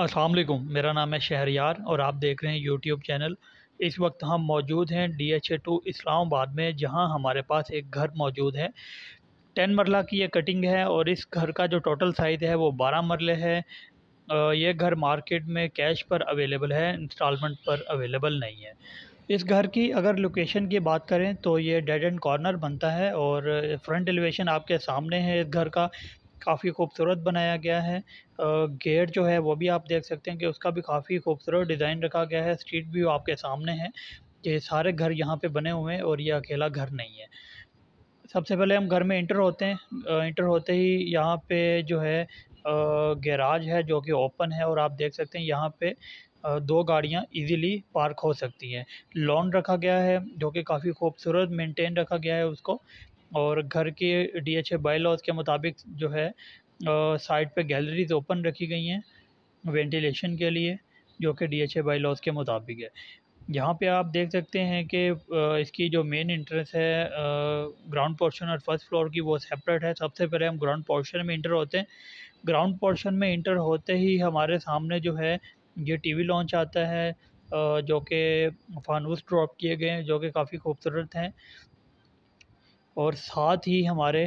वालेकुम, मेरा नाम है शहरयार और आप देख रहे हैं यूट्यूब चैनल। इस वक्त हम मौजूद हैं D H A two Islamabad में, जहाँ हमारे पास एक घर मौजूद है। टेन मरला की ये कटिंग है और इस घर का जो टोटल साइज़ है वो बारह मरले है। ये घर मार्केट में कैश पर अवेलेबल है, इंस्टॉलमेंट पर अवेलेबल नहीं है। इस घर की अगर लोकेशन की बात करें तो ये डेड एंड कॉर्नर बनता है और फ्रंट एलिवेशन आपके सामने है इस घर का। काफ़ी खूबसूरत बनाया गया है। गेट जो है वो भी आप देख सकते हैं कि उसका भी काफ़ी खूबसूरत डिज़ाइन रखा गया है। स्ट्रीट व्यू आपके सामने है। ये सारे घर यहाँ पे बने हुए हैं और ये अकेला घर नहीं है। सबसे पहले हम घर में इंटर होते हैं। इंटर होते ही यहाँ पे जो है गैराज है जो कि ओपन है और आप देख सकते हैं यहाँ पे दो गाड़ियाँ इजीली पार्क हो सकती हैं। लॉन रखा गया है जो कि काफ़ी खूबसूरत, मेंटेन रखा गया है उसको। और घर के D H A by laws के मुताबिक जो है साइड पे गैलरीज ओपन रखी गई हैं वेंटिलेशन के लिए, जो कि D H A by laws के मुताबिक है। यहाँ पे आप देख सकते हैं कि इसकी जो मेन इंट्रेंस है ग्राउंड पोर्शन और फ़र्स्ट फ्लोर की वो सेपरेट है। सबसे पहले हम ग्राउंड पोर्शन में इंटर होते हैं। ग्राउंड पोर्शन में इंटर होते ही हमारे सामने जो है, ये टीवी लॉन्च आता है जो कि फानूस ड्रॉप किए गए हैं, जो कि काफ़ी खूबसूरत हैं। और साथ ही हमारे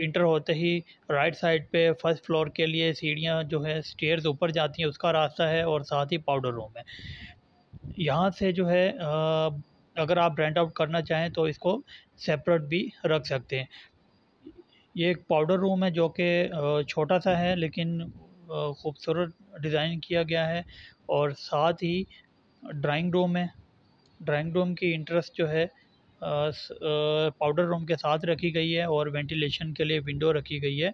इंटर होते ही राइट साइड पे फ़र्स्ट फ्लोर के लिए सीढ़ियाँ जो है स्टेयर्स ऊपर जाती हैं, उसका रास्ता है और साथ ही पाउडर रूम है। यहाँ से जो है अगर आप रेंट आउट करना चाहें तो इसको सेपरेट भी रख सकते हैं। ये एक पाउडर रूम है जो कि छोटा सा है लेकिन खूबसूरत डिज़ाइन किया गया है और साथ ही ड्राइंग रूम है। ड्राइंग रूम की इंटरेस्ट जो है पाउडर रूम के साथ रखी गई है और वेंटिलेशन के लिए विंडो रखी गई है।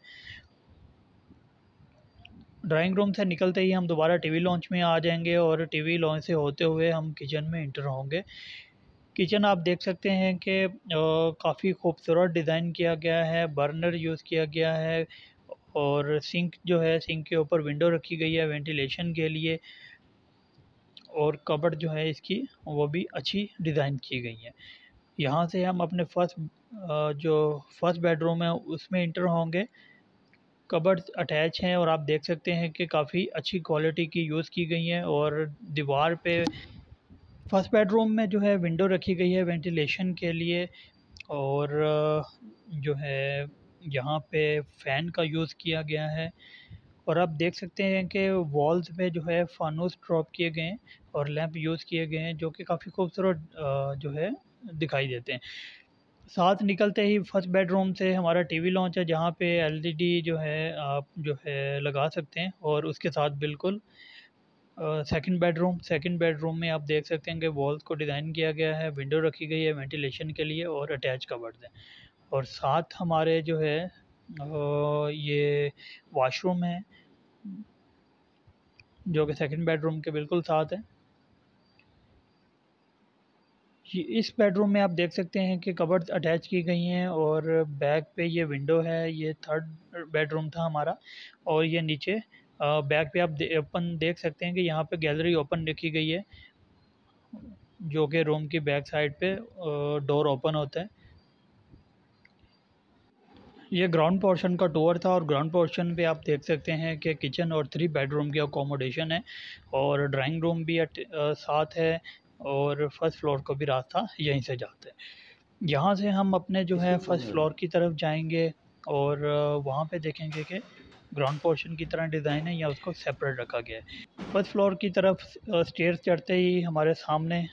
ड्राइंग रूम से निकलते ही हम दोबारा टीवी लॉन्च में आ जाएँगे और टीवी लॉन्च से होते हुए हम किचन में इंटर होंगे। किचन आप देख सकते हैं कि काफ़ी खूबसूरत डिज़ाइन किया गया है बर्नर यूज़ किया गया है और सिंक जो है सिंक के ऊपर विंडो रखी गई है वेंटिलेशन के लिए और कबर्ड जो है इसकी, वो भी अच्छी डिज़ाइन की गई है। यहाँ से हम अपने फ़र्स्ट जो फ़र्स्ट बेडरूम है, उसमें इंटर होंगे। कबर्ड अटैच हैं और आप देख सकते हैं कि काफ़ी अच्छी क्वालिटी की यूज़ की गई हैं और दीवार पे फ़र्स्ट बेडरूम में जो है विंडो रखी गई है वेंटिलेशन के लिए और जो है यहाँ पे फ़ैन का यूज़ किया गया है। और आप देख सकते हैं कि वॉल्स में जो है फानूस ड्रॉप किए गए हैं और लैंप यूज़ किए गए हैं, जो कि काफ़ी खूबसूरत जो है दिखाई देते हैं। साथ निकलते ही फ़र्स्ट बेडरूम से हमारा टीवी लॉन्च है, जहाँ पे एलईडी जो है आप जो है लगा सकते हैं और उसके साथ बिल्कुल सेकंड बेडरूम सेकंड बेडरूम में आप देख सकते हैं कि वॉल्स को डिज़ाइन किया गया है विंडो रखी गई है वेंटिलेशन के लिए और अटैच कवर्ड है। और साथ हमारे जो है ये वाशरूम है, जो कि सेकंड बेडरूम के बिल्कुल साथ है। इस बेडरूम में आप देख सकते हैं कि कबर्ड अटैच की गई हैं और बैक पे ये विंडो है, ये थर्ड बेडरूम था हमारा और ये नीचे बैक पे आप अपन देख सकते हैं कि यहाँ पे गैलरी ओपन रखी गई है, जो कि रूम की बैक साइड पे डोर ओपन होता है। ये ग्राउंड पोर्शन का टूर था और ग्राउंड पोर्शन पे आप देख सकते हैं कि किचन और थ्री बेडरूम की अकोमोडेशन है और ड्राइंग रूम भी साथ है और फ़र्स्ट फ्लोर को भी रास्ता यहीं से जाता है। यहाँ से हम अपने जो है फ़र्स्ट फ्लोर की तरफ़ जाएँगे और वहाँ पे देखेंगे कि ग्राउंड पोर्शन की तरह डिज़ाइन है या उसको सेपरेट रखा गया है। फ़र्स्ट फ्लोर की तरफ़ स्टेयर चढ़ते ही हमारे सामने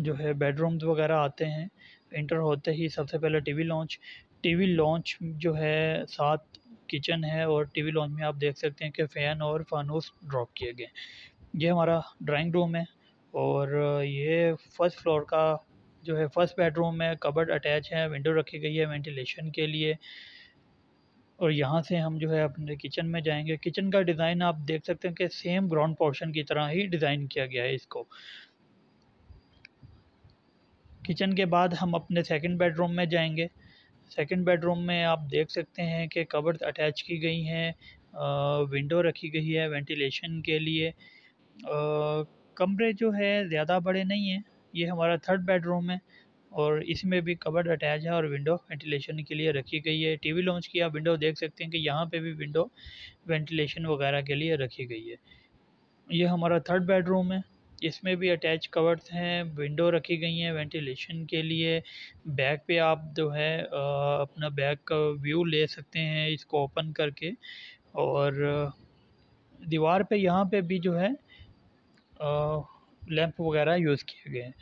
जो है बेडरूम्स वगैरह आते हैं इंटर होते ही सबसे पहले टीवी लॉन्च टीवी लॉन्च जो है साथ किचन है और टीवी लॉन्च में आप देख सकते हैं कि फ़ैन और फानूस ड्रॉप किए गए ये हमारा ड्राइंग रूम है और ये फ़र्स्ट फ्लोर का जो है फ़र्स्ट बेडरूम में कबर्ड अटैच है विंडो रखी गई है वेंटिलेशन के लिए और यहाँ से हम जो है अपने किचन में जाएँगे। किचन का डिज़ाइन आप देख सकते हैं कि सेम ग्राउंड पोर्शन की तरह ही डिज़ाइन किया गया है इसको। किचन के बाद हम अपने सेकंड बेडरूम में जाएँगे। सेकंड बेडरूम में आप देख सकते हैं कि कबर्ड अटैच की गई हैं विंडो रखी गई है वेंटिलेशन के लिए। कमरे जो है ज़्यादा बड़े नहीं हैं, ये हमारा थर्ड बेडरूम है और इसमें भी कबर्ड अटैच है और विंडो वेंटिलेशन के लिए रखी गई है। टीवी लॉन्च की आप विंडो देख सकते हैं कि यहाँ पे भी विंडो वेंटिलेशन वगैरह के लिए रखी गई है। ये हमारा थर्ड बेडरूम है। इसमें भी अटैच कवर्स हैं विंडो रखी गई हैं वेंटिलेशन के लिए। बैक पे आप जो है अपना बैक का व्यू ले सकते हैं इसको ओपन करके। और, दीवार पे यहाँ पे भी जो है लैंप वगैरह यूज़ किए गए हैं।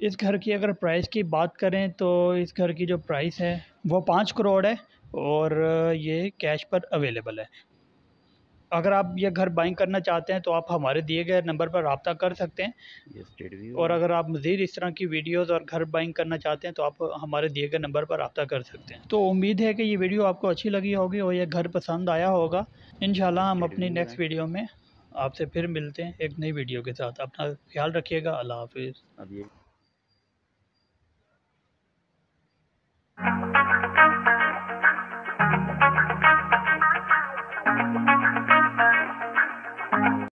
इस घर की अगर प्राइस की बात करें तो इस घर की जो प्राइस है, वो पाँच करोड़ है और ये कैश पर अवेलेबल है। अगर आप ये घर बाइंग करना चाहते हैं तो आप हमारे दिए गए नंबर पर रबता कर सकते हैं। और अगर आप मज़ीद इस तरह की वीडियोज़ और घर बाइंग करना चाहते हैं तो आप हमारे दिए गए नंबर पर रबता कर सकते हैं। तो उम्मीद है कि ये वीडियो आपको अच्छी लगी होगी और यह घर पसंद आया होगा। इन हम अपनी नेक्स्ट वीडियो में। आपसे फिर मिलते हैं एक नई वीडियो के साथ। अपना ख्याल रखिएगा। अल्लाह हाफिज़।